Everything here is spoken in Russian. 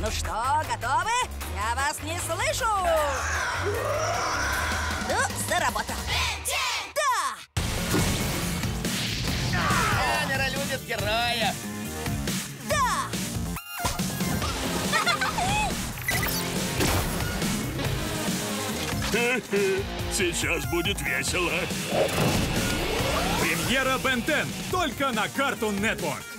Ну что, готовы? Я вас не слышу! Ну, за работу! Да! Камера любит героев. Да! Сейчас будет весело. Премьера Бен 10 только на Cartoon Network.